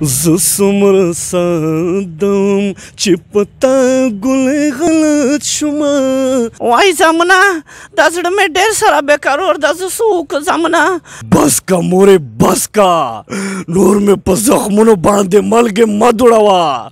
زه څومره سادم چې پتا ګلې غلط شوم وای زمونه د زړه مې ډېر سره به کارور د زه سوک زمونه بس کا مورې بس کا نور مې په زخمونو باندې ملګې مدوړوا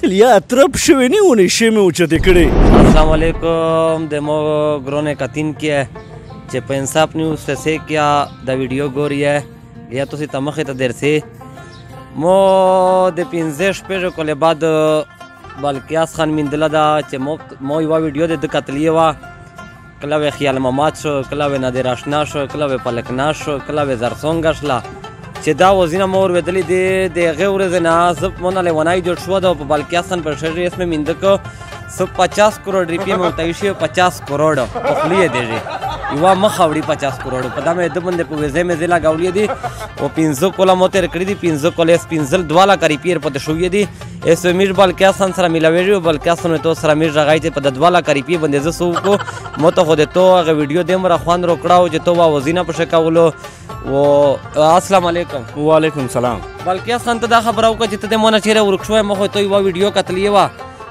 لیا ترپ شوی نه ونی شی مې اوچتې کړې السلام علیکم د مو ګرونه کتین کې چې په انصاف نیوز سسه کیا د ویډیو ګوري لیا تاسو ته مخه ته درسي مو د 15 شپږ کولې بعد بلکیاس خان مندله دا چې مو مو یو ویډیو د قتلیه وا کله وې خیال مې مات شو کله وې نادر آشنا شو کله وې پلک نا شو کله وې زرڅونګه شله چې دا وزینه مو اورېدلې دي د هغې ورځې نه زه مونه لیونی جوړ شو ده په بلکې اصلا په شریر اسم مې مینده کو سو پچاس کروڑ روپیې مې ورته ایښي پچاس کروڑ په خولي یې دیږي یوه مخه وړي پچاس کروڑ په دا مې د باندې په ویزې مې ځله ګولې دي او پنځه کوله مو تېر کړي دي پنځه کولې پنځل دواله کریپیر پته شوې دي ایسو میر بلکې سن سره ملاویږي بلکې سن ته سره میر راغی ته په د دواله کریپی باندې زه سو کو مو ته خو د تو غ ویډیو دې مر خوان رو کړاو چې تو وا وزینه په شکاولو و السلام علیکم وعلیکم سلام بلکې سن ته دا خبره وکړه چې ته مونږ چیرې ورکښوې مو خو ته یو ویډیو کتلې وا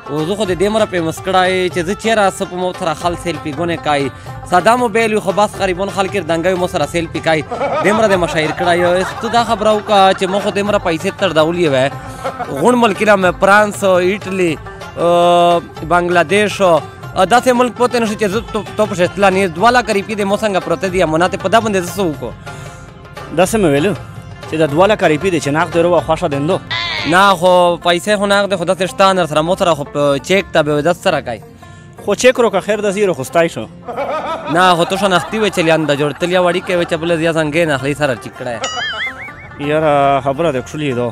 او زه خو د دې مره فیمس کړای چې زه چیرې سپ مو تر خل سیلفي ګونه کای ساده موبایل خو بس غریبون خلک دنګوي مو سره سیلفي کای د مره د مشایر کړای او ته دا خبره وکړه چې مو خو د مره پیسې تر دولې وای غون ملکونه مې فرانس ایټلی بنگلاديش داسې ملک پته نشي چې زه تو په شتلا نه دوه لاکه روپۍ د مو څنګه پروته دي امونه ته په دا باندې څه وکړو داسې مې ویلو چې د دوه لاکه روپۍ د چې نقد ورو خوښه دندو نه خو پیسې خو نقد خو داسې شته نه سره مو سره خو چیک ته به داسې سره کوي خو چیک رو که خیر د زیرو خوستای شو نه خو تو شناختی و چلیان د جوړتلیا وړي کې و چې بل زیا څنګه نه خلی سره چیک کړه یاره خبره د کښلی دو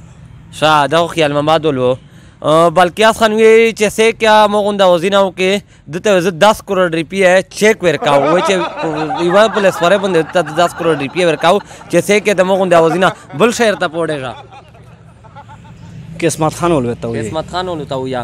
شا دا خو خیال محمد ول وو بلکې اس خان وی چې سه کیا مغون دا وزینا او کې دته زه 10 کروڑ روپیه چیک ورکاو و چې یو بل سره باندې ته 10 کروڑ روپیه ورکاو چې سه کې د مغون دا وزینا بل شهر ته پوډه را قسمت خان ول وته قسمت خان ول وته یا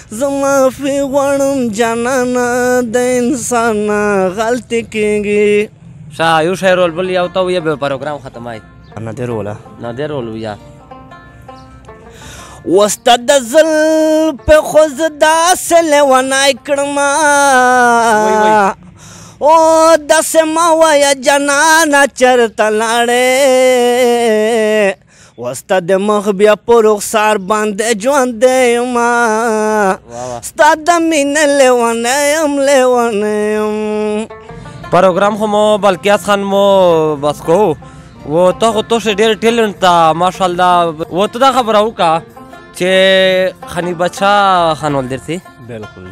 زه معافي غواړم جانانه د انسان غلطي کېږي شا یو شعر ول بل یو ته یو به پروګرام ختمای نادر ولا نادر ول یا وستا د زل په خوز داسې لیونای کړم او داسې ما وایه جنانه چرته لاړې وستا د مخ بیا په رخسار باندې ژوند یم ستا د مینې لیونی یم لیونی یم پروګرام خو مو بلکیاس خان مو بس کو و ته خو تو ډېر ټیلنټ تا ماشاءالله و ته دا خبره وکړه چې خني بچا خان ولدرسي بالکل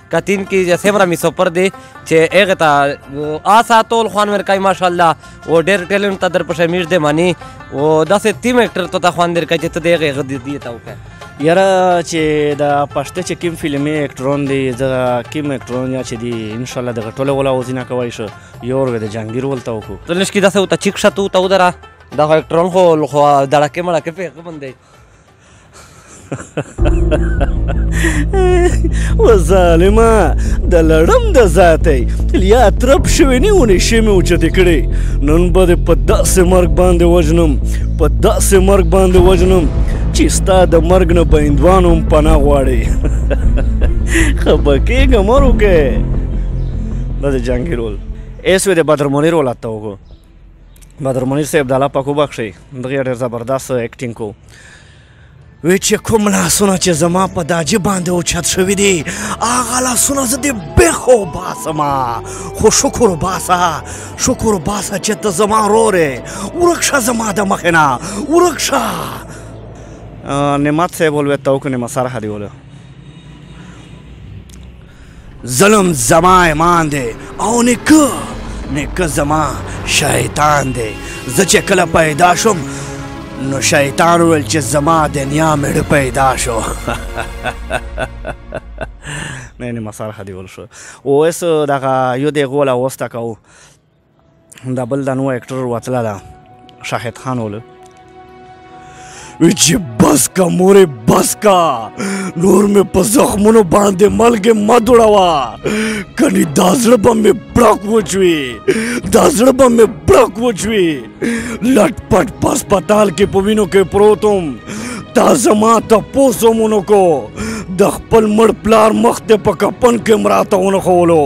کتین کې چې سیمرا می سپر دی چې هغه ته آسا تول خوان ورکای ماشاءالله او ډېر ټیلنټ ته در پښه میش دی معنی او داسې تیم اکټر ته ته خوان درکای چې ته دغه غدي دی ته وکړه یاره چې د پښته چې کوم فلمي اکټرون دی د کوم اکټرون یا چې دی ان شاء الله د ټوله ولا وزینه کوي شو یور و د جنگیر ولته وکړو تلش کې داسې ته چیک شتو ته ودره دا اکټرون خو دړکه مړکه په غوندې و ظالما د لړم د ذاتې لیا ترپ شوې نه ونی شې مې اوچت کړې نن به د په داسې مرګ باندې وجنم په داسې مرګ باندې وجنم چې ستا د مرګ نه بندوانوم پناه غواړي خبه کېږه مرو کې دا د جنګي رول ایس وې د بدرمونی رول اته وګو بدر منیر صاحب د الله پاک وبخښي دغه ډېر زبردست اکټینګ کو وی چې کوم لاسونه چې زما په داجی باندې اوچت شوی دی هغه لاسونه زه دې بېخو باسم خو شکر باسه شکر باسه چې ته زما رورې ورک شه زما د مخې نه ورک شه نعمت صاحب ولوېد ته وکړو نعمت سره هدی ولو ظلم زما ایمان دی او نیکه نیکه زما شیطان دی زه چې کله پیدا شوم نو شیطان ویل چې زما د نیا مړ پیدا شو نه نه مسار خدي ول شو اوس دغه یو دی غولا وستا کو دا بل دا نو اکټر وتلا دا شاهد خان ول ویچی بس کا موری بس کا نور می په زخمونو باندې ملګې مه دوړوه کنی دا زړه به مې پړک وچوي دا زړه به مې پړک وچوي لټ پټ پسپتال کې په وینو کې پروت وم تا زما تپوس هم ونکو د خپل مړ پلار مخ ته په کپن کې مراته ونښولو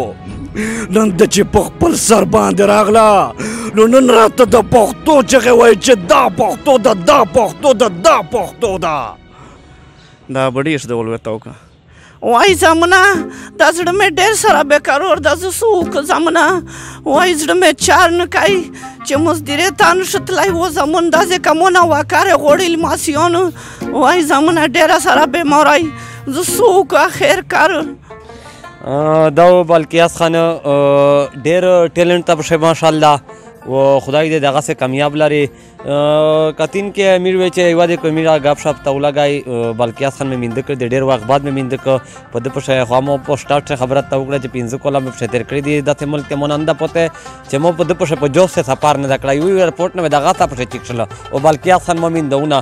نن د چې په خپل سر باندې راغله نو نن راته د پښتو چغې وایي چې دا پښتو ده دا پښتو ده دا پښتو ده دا به ډېر ډول ورته وکړه وای زمونه دا زړه مې ډېر سره بېکارور ده زه څه وکړم زمونه وای زړه مې چار نه کوي چې مزدیرې ته نه شو تلای و زمون داسې کمونه وکارې غوړي لماسیانو وای زمونه ډېره سره بېمارای زه څه وکړم خیر کار دا بلکیاس خان ډیر ټیلنټ ته بشه ماشاءالله و خدای دې دغه سه کامیاب لري کتین کې امیر وی چې یو دې کومیر غاب شپ ته ولګای بلکیاس خان مې میند کړ ډیر وخت بعد مې میند کړ په د پښه خو مو په سٹارټ خبره ته وکړه چې پینځه کولا مې پښه تیر کړی دی د تمل ته مونند پته چې مو په د پښه په جوس سفر نه کړای وی رپورټ نه دغه ته پښه چیک شله او بلکیاس خان مې میندونه